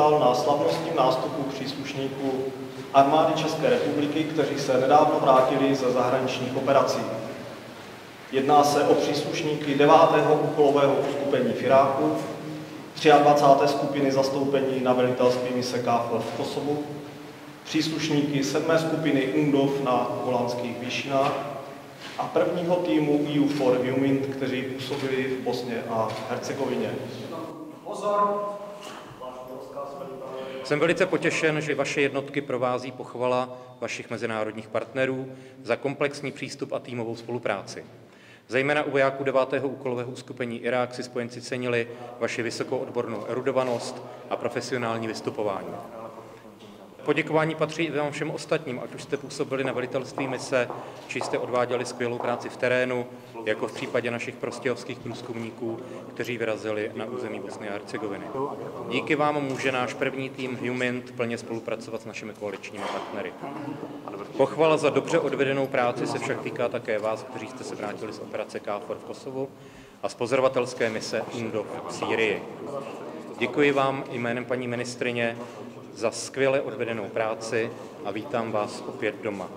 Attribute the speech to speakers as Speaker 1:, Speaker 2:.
Speaker 1: přivítal na slavnostním nástupu příslušníků armády České republiky, kteří se nedávno vrátili ze zahraničních operací. Jedná se o příslušníky 9. úkolového uskupení v Iráku, 23. skupiny zastoupení na velitelství mise KFOR v Kosovu, příslušníky 7. skupiny UNDOV na Golanských výšinách a prvního týmu EU for Humint, kteří působili v Bosně a Hercegovině. Pozor!
Speaker 2: Jsem velice potěšen, že vaše jednotky provází pochvala vašich mezinárodních partnerů za komplexní přístup a týmovou spolupráci. Zejména u vojáků 9. úkolového uskupení Irák si spojenci cenili vaši vysokou odbornou erudovanost a profesionální vystupování. Poděkování patří i vám všem ostatním, ať už jste působili na velitelství mise, či jste odváděli skvělou práci v terénu, jako v případě našich prostějovských průzkumníků, kteří vyrazili na území Bosny a Hercegoviny. Díky vám může náš první tým Humint plně spolupracovat s našimi koaličními partnery. Pochvala za dobře odvedenou práci se však týká také vás, kteří jste se vrátili z operace KFOR v Kosovu a z pozorovatelské mise UNDOF v Sýrii. Děkuji vám jménem paní ministrině za skvěle odvedenou práci a vítám vás opět doma.